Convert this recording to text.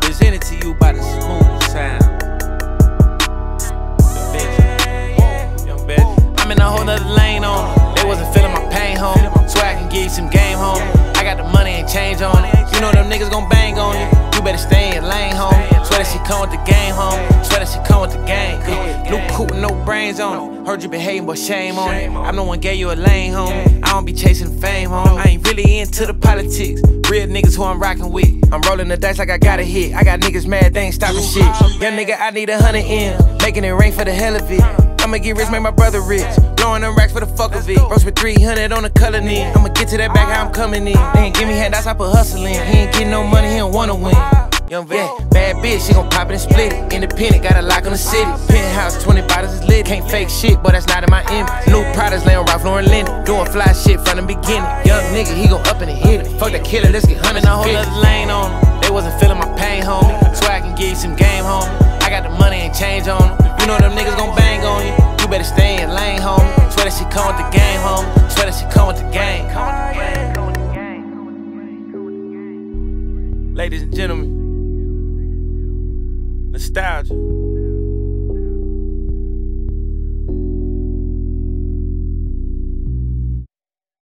Presented to you by the smooth sound. Oh, bitch. I'm in a whole nother lane on. They wasn't feeling my pain, home. So I can give you some game, home. I got the money and change on it. You know them niggas gon' bang on you. You better stay in lane, come with the game, home. Swear that she come with the game. New coupe with no brains on it. Heard you been hating, but shame on it. I'm the one gave you a lane, home. I don't be chasing fame, home. I ain't really into the politics. Real niggas who I'm rockin' with. I'm rolling the dice like I got a hit. I got niggas mad, they ain't stopping shit. Young nigga, I need a hundred in. Making it rain for the hell of it. I'ma get rich, make my brother rich. Blowing them racks for the fuck of it. Roast with 300 on the color knee. I'ma get to that back how I'm coming in. They ain't give me handouts, I put hustling. He ain't getting no money, he don't wanna win. Young vet, bad bitch, she gon' pop it and split it. Independent, got a lock on the city. Penthouse, 20 bottles is lit. Can't fake shit, but that's not in my image. New products laying Ralph Lauren Linden. Doing fly shit from the beginning. Young nigga, he gon' up and hit it. Fuck that killer, let's get hundred. a whole other lane on 'em. They wasn't feeling my pain, homie. So I can give you some game, homie. I got the money and change on 'em. You know them niggas gon' bang on you. You better stay in lane, homie. Swear that she come with the game, homie. Swear that she come with the game. Come with the game. come with the game. Ladies and gentlemen, nostalgia.